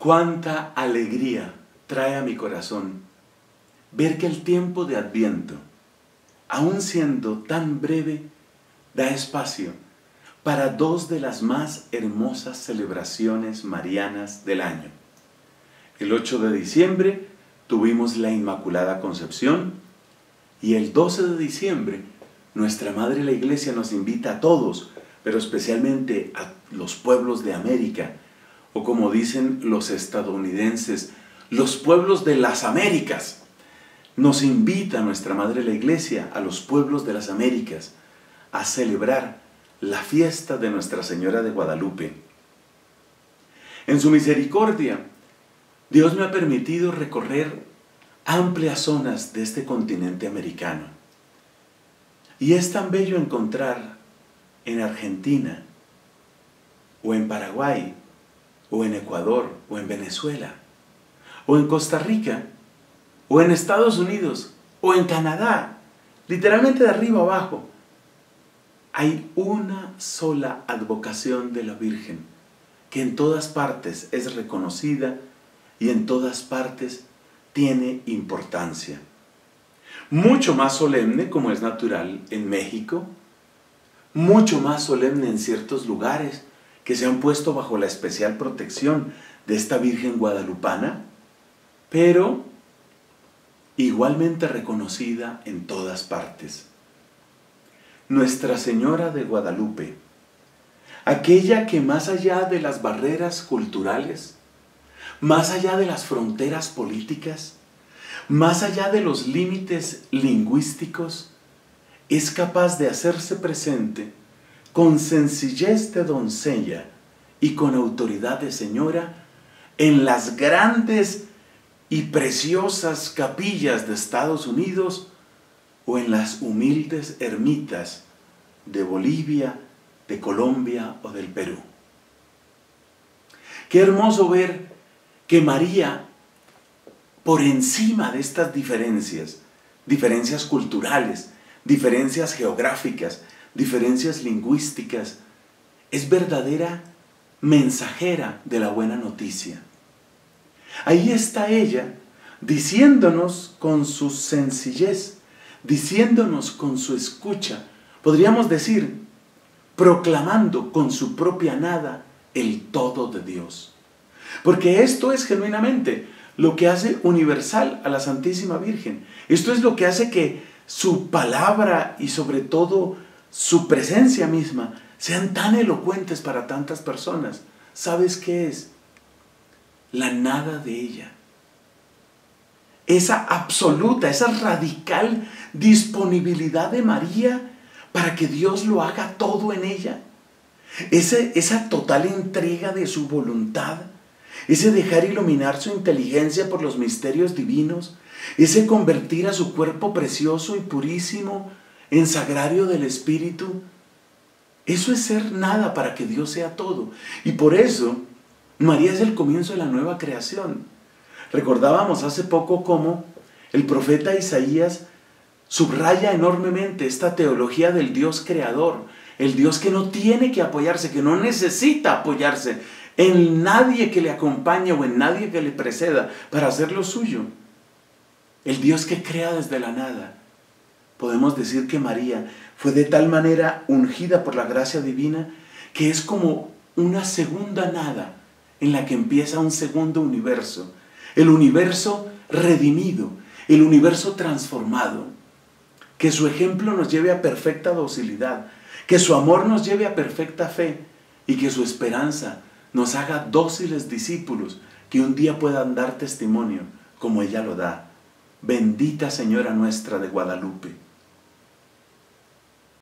Cuánta alegría trae a mi corazón ver que el tiempo de Adviento, aun siendo tan breve, da espacio para dos de las más hermosas celebraciones marianas del año. El 8 de diciembre tuvimos la Inmaculada Concepción y el 12 de diciembre nuestra Madre la Iglesia nos invita a todos, pero especialmente a los pueblos de América, o como dicen los estadounidenses, los pueblos de las Américas. Nos invita nuestra Madre la Iglesia a los pueblos de las Américas a celebrar la fiesta de Nuestra Señora de Guadalupe. En su misericordia, Dios me ha permitido recorrer amplias zonas de este continente americano. Y es tan bello encontrar en Argentina, o en Paraguay, o en Ecuador, o en Venezuela, o en Costa Rica, o en Estados Unidos, o en Canadá, literalmente de arriba abajo, hay una sola advocación de la Virgen que en todas partes es reconocida y en todas partes tiene importancia. Mucho más solemne, como es natural, en México, mucho más solemne en ciertos lugares que se han puesto bajo la especial protección de esta Virgen guadalupana, pero igualmente reconocida en todas partes. Nuestra Señora de Guadalupe, aquella que más allá de las barreras culturales, más allá de las fronteras políticas, más allá de los límites lingüísticos, es capaz de hacerse presente con sencillez de doncella y con autoridad de señora en las grandes y preciosas capillas de Estados Unidos o en las humildes ermitas de Bolivia, de Colombia o del Perú. Qué hermoso ver que María, por encima de estas diferencias, diferencias culturales, diferencias geográficas, diferencias lingüísticas, es verdadera mensajera de la buena noticia. Ahí está ella diciéndonos con su sencillez, diciéndonos con su escucha, podríamos decir, proclamando con su propia nada el todo de Dios. Porque esto es genuinamente lo que hace universal a la Santísima Virgen. Esto es lo que hace que su palabra y sobre todo su presencia misma sean tan elocuentes para tantas personas. ¿Sabes qué es? La nada de ella esa absoluta, esa radical disponibilidad de María para que Dios lo haga todo en ella. esa total entrega de su voluntad, ese dejar iluminar su inteligencia por los misterios divinos, ese convertir a su cuerpo precioso y purísimo en sagrario del Espíritu, eso es ser nada para que Dios sea todo. Y por eso María es el comienzo de la nueva creación. Recordábamos hace poco cómo el profeta Isaías subraya enormemente esta teología del Dios creador, el Dios que no tiene que apoyarse, que no necesita apoyarse en nadie que le acompañe o en nadie que le preceda para hacer lo suyo. El Dios que crea desde la nada. Podemos decir que María fue de tal manera ungida por la gracia divina que es como una segunda nada en la que empieza un segundo universo el universo redimido, el universo transformado. Que su ejemplo nos lleve a perfecta docilidad, que su amor nos lleve a perfecta fe y que su esperanza nos haga dóciles discípulos que un día puedan dar testimonio como ella lo da. Bendita Señora nuestra de Guadalupe